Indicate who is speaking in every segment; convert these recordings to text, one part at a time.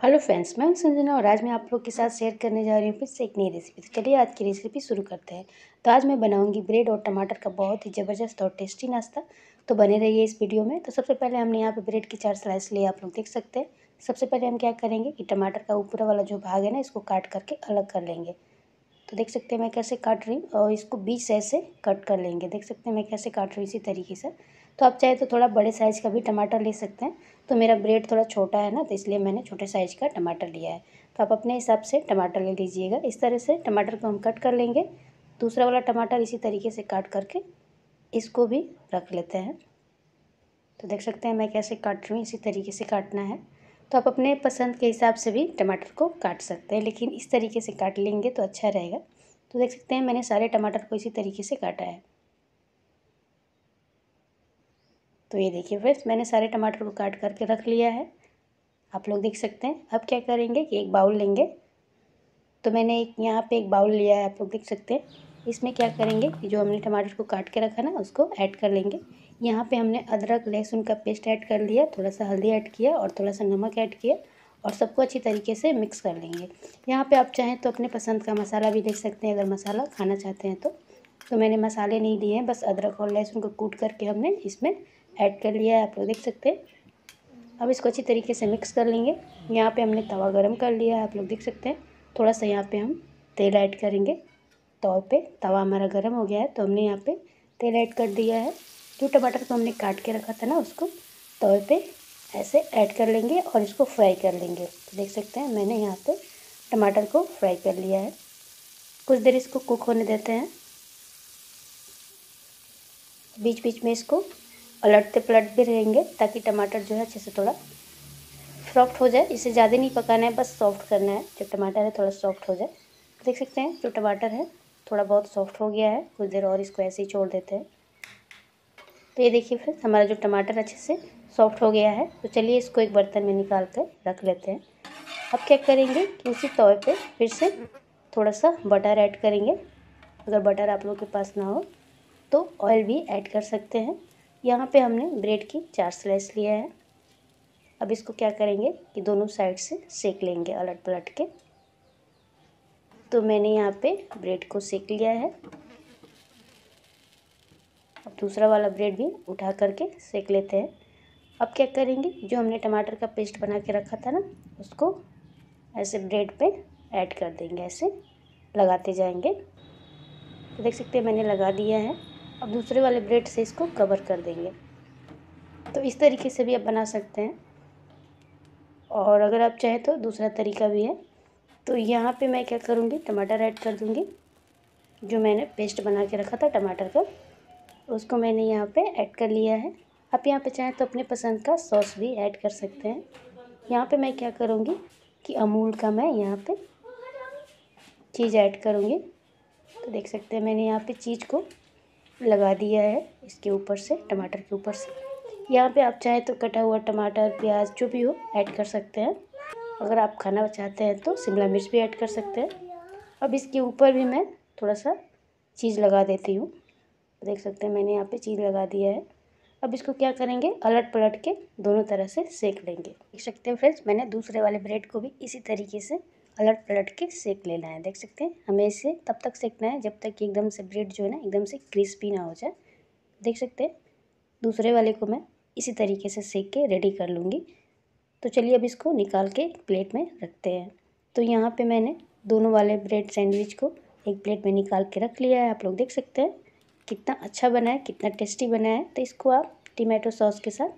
Speaker 1: Hello friends, मैं संजना और आज मैं आप लोग के साथ शेयर करने जा रही हूँ फिर से एक नई रेसिपी तो चलिए आज की रेसिपी शुरू करते हैं। तो आज मैं बनाऊँगी ब्रेड और टमाटर का बहुत ही ज़बरदस्त और टेस्टी नाश्ता। तो बने रहिए इस वीडियो में। तो सबसे पहले हमने यहाँ पे ब्रेड की चार स्लाइस लिए, आप लोग देख सकते हैं। सबसे पहले हम क्या करेंगे कि टमाटर का ऊपर वाला जो भाग है ना, इसको काट करके अलग कर लेंगे। तो देख सकते हैं मैं कैसे काट रही हूँ और इसको बीच से ऐसे कट कर लेंगे। देख सकते हैं मैं कैसे काट रही हूँ इसी तरीके से। तो आप चाहे तो थोड़ा बड़े साइज़ का भी टमाटर ले सकते हैं। तो मेरा ब्रेड थोड़ा छोटा है ना तो इसलिए मैंने छोटे साइज़ का टमाटर लिया है। तो आप अपने हिसाब से टमाटर ले लीजिएगा। इस तरह से टमाटर को हम कट कर लेंगे। दूसरा वाला टमाटर इसी तरीके से काट करके इसको भी रख लेते हैं। तो देख सकते हैं मैं कैसे काट रही हूँ, इसी तरीके से काटना है। तो आप अपने पसंद के हिसाब से भी टमाटर को काट सकते हैं, लेकिन इस तरीके से काट लेंगे तो अच्छा रहेगा। तो देख सकते हैं मैंने सारे टमाटर को इसी तरीके से काटा है। तो ये देखिए फ्रेंड्स, मैंने सारे टमाटर को काट करके रख लिया है। आप लोग देख सकते हैं। अब क्या करेंगे कि एक बाउल लेंगे। तो मैंने एक, यहाँ पे एक बाउल लिया है, आप लोग देख सकते हैं। इसमें क्या करेंगे कि जो हमने टमाटर को काट के रखा ना, उसको ऐड कर लेंगे। यहाँ पे हमने अदरक, लहसुन का पेस्ट ऐड कर लिया, थोड़ा सा हल्दी ऐड किया और थोड़ा सा नमक ऐड किया और सबको अच्छी तरीके से मिक्स कर लेंगे। यहाँ पे आप चाहें तो अपने पसंद का मसाला भी देख सकते हैं, अगर मसाला खाना चाहते हैं तो। तो मैंने मसाले नहीं लिए हैं, बस अदरक और लहसुन को कूट करके हमने इसमें ऐड कर लिया है, आप लोग देख सकते हैं। अब इसको अच्छी तरीके से मिक्स कर लेंगे। यहाँ पे हमने तवा गरम कर लिया है, आप लोग देख सकते हैं। थोड़ा सा यहाँ पे हम तेल ऐड करेंगे। तवा पे तवा हमारा गर्म हो गया है तो हमने यहाँ पे तेल ऐड कर दिया है। जो टमाटर को हमने काट के रखा था ना, उसको तवे पे ऐसे ऐड कर लेंगे और इसको फ्राई कर लेंगे। तो देख सकते हैं, मैंने यहाँ पे टमाटर को फ्राई कर लिया है। कुछ देर इसको कुक होने देते हैं। बीच बीच में इसको पलटते पलट भी रहेंगे ताकि टमाटर जो है अच्छे से थोड़ा सॉफ्ट हो जाए। इसे ज़्यादा नहीं पकाना है, बस सॉफ्ट करना है। जो टमाटर है, थोड़ा सॉफ्ट हो जाए। देख सकते हैं, जो टमाटर है, थोड़ा बहुत सॉफ्ट हो गया है। कुछ देर और इसको ऐसे ही छोड़ देते हैं। तो ये देखिए फिर हमारा जो टमाटर अच्छे से सॉफ्ट हो गया है तो चलिए इसको एक बर्तन में निकाल कर रख लेते हैं। अब क्या करेंगे कि उसी तवे पे फिर से थोड़ा सा बटर ऐड करेंगे। अगर बटर आप लोग के पास ना हो तो ऑयल भी ऐड कर सकते हैं। यहाँ पे हमने ब्रेड की चार स्लाइस लिया है। अब इसको क्या करेंगे कि दोनों साइड से सेक लेंगे अलट पलट के। तो मैंने यहाँ पे ब्रेड को सेक लिया है। अब दूसरा वाला ब्रेड भी उठा करके सेक लेते हैं। अब क्या करेंगे? जो हमने टमाटर का पेस्ट बना के रखा था ना, उसको ऐसे ब्रेड पे ऐड कर देंगे, ऐसे लगाते जाएँगे। तो देख सकते हैं मैंने लगा दिया है। अब दूसरे वाले ब्रेड से इसको कवर कर देंगे। तो इस तरीके से भी आप बना सकते हैं। और अगर आप चाहें तो दूसरा तरीका भी है। तो यहाँ पे मैं क्या करूँगी, टमाटर ऐड कर दूँगी, जो मैंने पेस्ट बना के रखा था टमाटर का। उसको मैंने यहाँ पे ऐड कर लिया है। आप यहाँ पे चाहें तो अपने पसंद का सॉस भी ऐड कर सकते हैं। यहाँ पे मैं क्या करूँगी कि अमूल का मैं यहाँ पे चीज़ ऐड करूँगी। तो देख सकते हैं मैंने यहाँ पे चीज़ को लगा दिया है इसके ऊपर से, टमाटर के ऊपर से। यहाँ पे आप चाहे तो कटा हुआ टमाटर, प्याज, जो भी हो, ऐड कर सकते हैं। अगर आप खाना चाहते हैं तो शिमला मिर्च भी ऐड कर सकते हैं। अब इसके ऊपर भी मैं थोड़ा सा चीज़ लगा देती हूँ। देख सकते हैं मैंने यहाँ पे चीज़ लगा दिया है। अब इसको क्या करेंगे? अलट पलट के दोनों तरह से सेक लेंगे। देख सकते हैं फ्रेंड्स, मैंने दूसरे वाले ब्रेड को भी इसी तरीके से अलट पलट के सेक लेना है, देख सकते हैं? हमें इसे तब तक सेकना है जब तक कि एकदम से ब्रेड जो है ना, एकदम से क्रिस्पी ना हो जाए। देख सकते हैं? दूसरे वाले को मैं इसी तरीके से सेक के रेडी कर लूँगी। तो चलिए अब इसको निकाल के प्लेट में रखते हैं। तो यहाँ पे मैंने दोनों वाले ब्रेड सैंडविच को एक प्लेट में निकाल के रख लिया है। आप लोग देख सकते हैं, कितना अच्छा बना है, कितना टेस्टी बना है। तो इसको आप टमाटो सॉस के साथ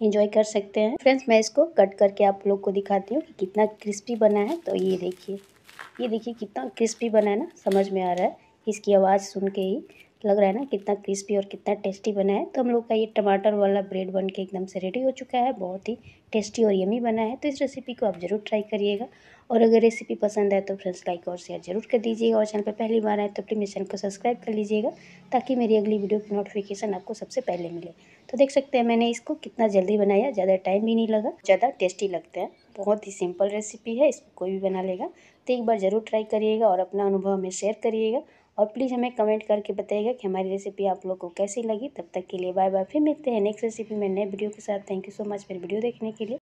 Speaker 1: इंजॉय कर सकते हैं। फ्रेंड्स मैं इसको कट करके आप लोग को दिखाती हूँ कि कितना क्रिस्पी बना है। तो ये देखिए ये देखिए कितना क्रिस्पी बना है ना, समझ में आ रहा है। इसकी आवाज़ सुन के ही। लग रहा है ना कितना क्रिस्पी और कितना टेस्टी बना है। तो हम लोग का ये टमाटर वाला ब्रेड बन के एकदम से रेडी हो चुका है। बहुत ही टेस्टी और यमी बना है। तो इस रेसिपी को आप ज़रूर ट्राई करिएगा। और अगर रेसिपी पसंद आए तो फ्रेंड्स लाइक और शेयर ज़रूर कर दीजिएगा। और चैनल पर पहली बार आए तो प्लीज़ मेरे चैनल को सब्सक्राइब कर लीजिएगा। ताकि मेरी अगली वीडियो की नोटिफिकेशन आपको सबसे पहले मिले। तो देख सकते हैं मैंने इसको कितना जल्दी बनाया। ज़्यादा टाइम भी नहीं लगा, ज़्यादा टेस्टी लगते हैं। बहुत ही सिंपल रेसिपी है, इसको कोई भी बना लेगा। तो एक बार ज़रूर ट्राई करिएगा और अपना अनुभव हमें शेयर करिएगा। और प्लीज़ हमें कमेंट करके बताइएगा कि हमारी रेसिपी आप लोग को कैसी लगी। तब तक के लिए बाय बाय फिर मिलते हैं नेक्स्ट रेसिपी में नए वीडियो के साथ। थैंक यू सो मच मेरी वीडियो देखने के लिए।